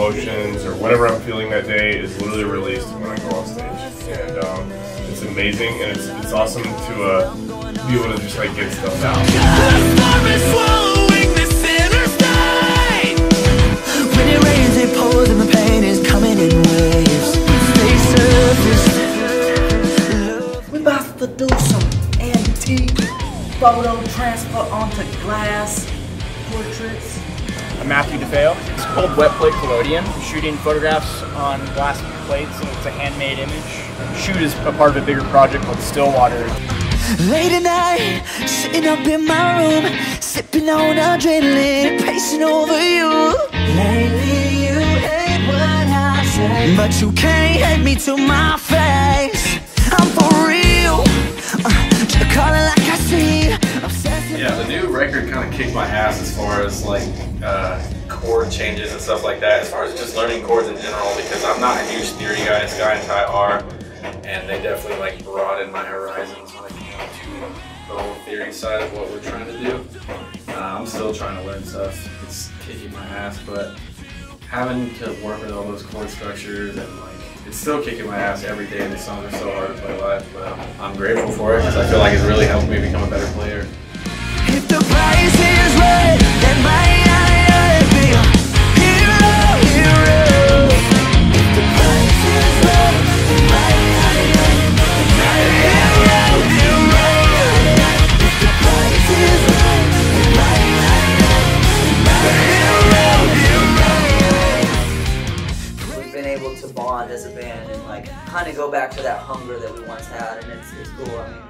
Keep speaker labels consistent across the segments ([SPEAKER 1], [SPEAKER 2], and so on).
[SPEAKER 1] emotions, or whatever I'm feeling that day is literally released when I go on stage. And um, it's amazing, and it's, it's awesome to uh, be able to just like get stuff out.
[SPEAKER 2] To do photo transfer onto glass portraits.
[SPEAKER 3] I'm Matthew DeFeo. It's called Wet Plate Collodion. Shooting photographs on glass plates, and it's a handmade image. Shoot is a part of a bigger project called Stillwater.
[SPEAKER 4] Late at night, sitting up in my room, sipping on adrenaline, pacing over you. Lately, you hate what I say, but you can't hate me to my face. I'm for real. Uh, just call it like
[SPEAKER 5] kind of kicked my ass as far as like uh, chord changes and stuff like that. As far as just learning chords in general, because I'm not a huge theory guy. Sky and Ty are, and they definitely like broaden my horizons when it came to the whole theory side of what we're trying to do. Uh, I'm still trying to learn stuff. It's kicking my ass, but having to work with all those chord structures and like it's still kicking my ass every day. The songs are so hard to play live, but I'm grateful for it because I feel like it's really helped me become
[SPEAKER 2] been able to bond as a band and like kind of go back to that hunger that we once had, and it's, it's cool. I mean,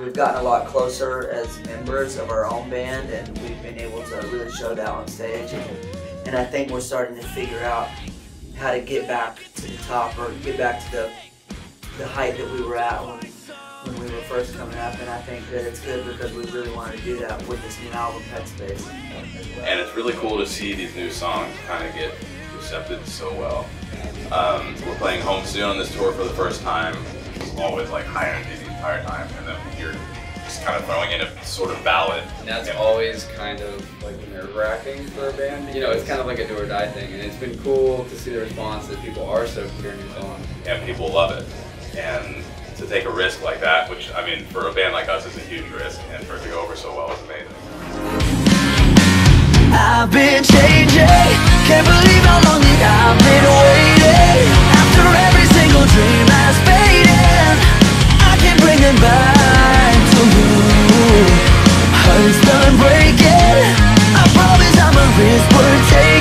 [SPEAKER 2] we've gotten a lot closer as members of our own band, and we've been able to really show that on stage. And, and I think we're starting to figure out how to get back to the top or get back to the the height that we were at when when we were first coming up. And I think that it's good because we really wanted to do that with this new album, Headspace.
[SPEAKER 6] and it's really cool to see these new songs kind of get accepted so well. Um, we're playing home soon on this tour for the first time. It's always like high energy the entire time, and then you're just kind of throwing in a sort of ballad.
[SPEAKER 7] And that's always kind of like nerve wracking for a band. You know, it's kind of like a do or die thing, and it's been cool to see the response that people are so hearing new songs.
[SPEAKER 6] and people love it. And to take a risk like that, which I mean, for a band like us, is a huge risk, and for it to go over so well is amazing.
[SPEAKER 4] I've been changing, can't believe how long Heart's done breaking. I promise I'm a risk worth taking.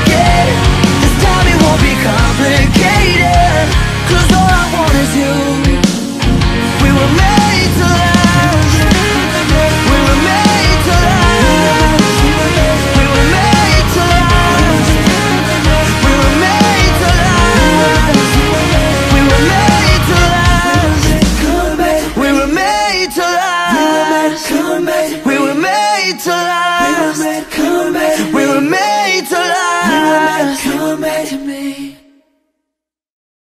[SPEAKER 4] To I